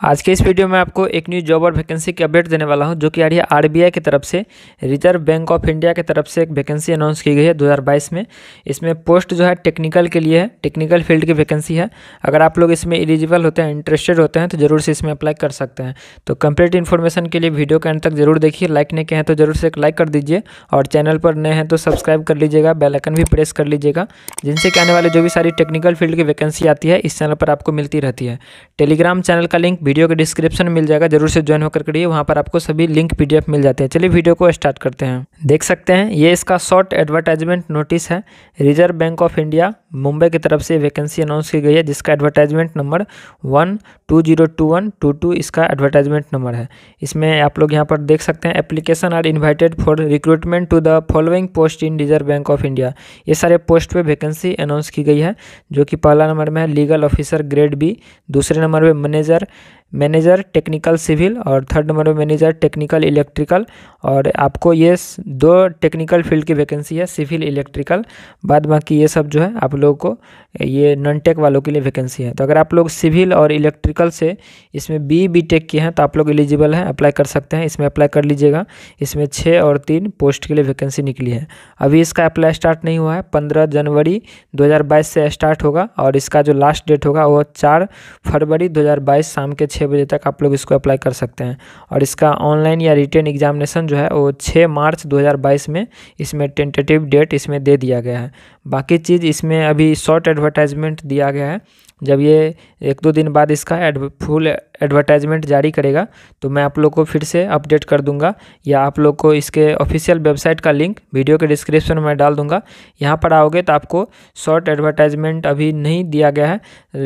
आज के इस वीडियो में आपको एक न्यू जॉब और वैकेंसी की अपडेट देने वाला हूँ, जो कि आ रही है आरबीआई की तरफ़ से। रिज़र्व बैंक ऑफ़ इंडिया की तरफ़ से एक वैकेंसी अनाउंस की गई है 2022 में। इसमें पोस्ट जो है टेक्निकल के लिए है टेक्निकल फ़ील्ड की वैकेंसी है। अगर आप लोग इसमें एलिजिबल होते हैं इंटरेस्टेड होते हैं तो ज़रूर से इसमें अप्लाई कर सकते हैं। तो कंप्लीट इन्फॉर्मेशन के लिए वीडियो के अंत तक ज़रूर देखिए। लाइक नहीं किए हैं तो ज़रूर से एक लाइक कर दीजिए। और चैनल पर नए हैं तो सब्सक्राइब कर लीजिएगा बेलाइकन भी प्रेस कर लीजिएगा, जिनसे कि आने वाले जो भी सारी टेक्निकल फ़ील्ड की वैकेंसी आती है, इस चैनल पर आपको मिलती रहती है। टेलीग्राम चैनल का लिंक वीडियो के डिस्क्रिप्शन मिल जाएगा, ज़रूर से ज्वाइन होकर करिए, वहाँ पर आपको सभी लिंक पीडीएफ मिल जाते हैं। चलिए वीडियो को स्टार्ट करते हैं। देख सकते हैं, ये इसका शॉर्ट एडवर्टाइजमेंट नोटिस है। Reserve Bank of India Mumbai की तरफ़ से वैकेंसी अनाउंस की गई है, जिसका advertisement number one two zero two one two two इसका एडवर्टाइजमेंट नंबर है। इसमें आप लोग यहाँ पर देख सकते हैं application are invited for recruitment to the following post in Reserve Bank of India ये सारे पोस्ट पे वैकेंसी अनाउंस की गई है, जो कि पहला नंबर में है लीगल ऑफिसर ग्रेड बी दूसरे नंबर पर मैनेजर मैनेजर, टेक्निकल सिविल और थर्ड नंबर में मैनेजर, टेक्निकल इलेक्ट्रिकल और आपको ये दो टेक्निकल फ़ील्ड की वैकेंसी है, सिविल इलेक्ट्रिकल। बाद बाकी ये सब जो है, आप लोगों को, ये नॉन टेक वालों के लिए वैकेंसी है। तो अगर आप लोग सिविल और इलेक्ट्रिकल से इसमें बी बी टेक किए हैं तो आप लोग एलिजिबल हैं अप्लाई कर सकते हैं। इसमें अप्लाई कर लीजिएगा। इसमें छः और तीन पोस्ट के लिए वैकेंसी निकली है। अभी इसका अप्लाई स्टार्ट नहीं हुआ है। पंद्रह जनवरी दो हज़ार बाईस से स्टार्ट होगा और इसका जो लास्ट डेट होगा, वो चार फरवरी दो हज़ार बाईस शाम के छः बजे तक आप लोग इसको अप्लाई कर सकते हैं। और इसका ऑनलाइन या रिटर्न एग्जामिनेशन जो है, वो छः मार्च 2022 में इसमें टेंटेटिव डेट इसमें दे दिया गया है। बाकी चीज़ इसमें अभी शॉर्ट एडवर्टाइजमेंट दिया गया है। जब ये एक दो दिन बाद इसका एड फुल एडवर्टाइजमेंट जारी करेगा तो मैं आप लोग को फिर से अपडेट कर दूँगा। या आप लोग को इसके ऑफिशियल वेबसाइट का लिंक वीडियो के डिस्क्रिप्शन में डाल दूँगा। यहाँ पर आओगे तो आपको शॉर्ट एडवर्टाइजमेंट अभी नहीं दिया गया है।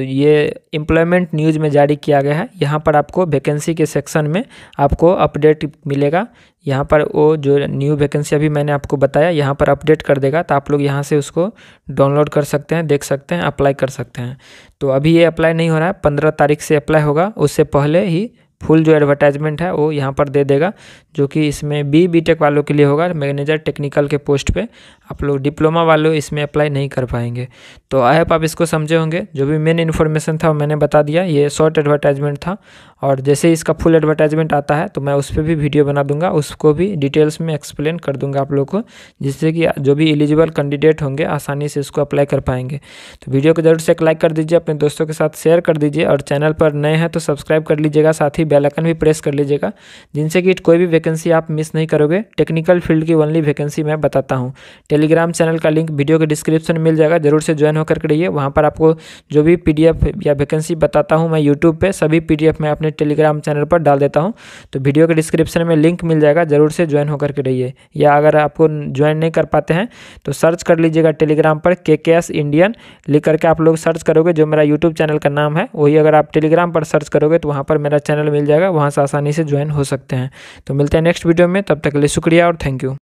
ये एम्प्लॉयमेंट न्यूज़ में जारी किया गया है। यहाँ पर आपको वैकेंसी के सेक्शन में आपको अपडेट मिलेगा। यहाँ पर वो जो न्यू वैकेंसी अभी मैंने आपको बताया, यहाँ पर अपडेट कर देगा तो आप लोग यहाँ से उसको डाउनलोड कर सकते हैं, देख सकते हैं अप्लाई कर सकते हैं। तो अभी ये अप्लाई नहीं हो रहा है। पंद्रह तारीख से अप्लाई होगा, उससे पहले ही फुल जो एडवर्टाइजमेंट है, वो यहाँ पर दे देगा, जो कि इसमें बी बी टेक वालों के लिए होगा मैनेजर टेक्निकल के पोस्ट पे। आप लोग डिप्लोमा वालों इसमें अप्लाई नहीं कर पाएँगे। तो आई होप आप इसको समझे होंगे। जो भी मेन इन्फॉर्मेशन था मैंने बता दिया। ये शॉर्ट एडवर्टाइजमेंट था। और जैसे ही इसका फुल एडवर्टाइजमेंट आता है तो मैं उस पर भी वीडियो बना दूँगा, उसको भी डिटेल्स में एक्सप्लेन कर दूँगा आप लोग को, जिससे कि जो भी एलिजिबल कैंडिडेट होंगे, आसानी से इसको अप्लाई कर पाएँगे। तो वीडियो को ज़रूर से एक लाइक कर दीजिए, अपने दोस्तों के साथ शेयर कर दीजिए, और चैनल पर नए हैं तो सब्सक्राइब कर लीजिएगा, साथ ही बेलाइकन भी प्रेस कर लीजिएगा, जिनसे कि कोई भी वैकेंसी आप मिस नहीं करोगे। टेक्निकल फ़ील्ड की ओनली वैकेंसी मैं बताता हूँ। टेलीग्राम चैनल का लिंक वीडियो के डिस्क्रिप्शन मिल जाएगा, ज़रूर से ज्वाइन होकर के रहिए। वहाँ पर आपको जो भी पीडीएफ या वैकेंसी बताता हूँ मैं यूट्यूब पर सभी पी मैं अपने टेलीग्राम चैनल पर डाल देता हूँ। तो वीडियो के डिस्क्रिप्शन में लिंक मिल जाएगा, ज़रूर से ज्वाइन होकर के रहिए। या अगर आपको ज्वाइन नहीं कर पाते हैं तो सर्च कर लीजिएगा टेलीग्राम पर के के एस इंडियन। लिख करके आप लोग सर्च करोगे, जो मेरा यूट्यूब चैनल का नाम है, वही अगर आप टेलीग्राम पर सर्च करोगे तो वहाँ पर मेरा चैनल मिल जाएगा, वहाँ से आसानी से ज्वाइन हो सकते हैं। तो मिलते हैं नेक्स्ट वीडियो में, तब तक के लिए शुक्रिया और थैंक यू।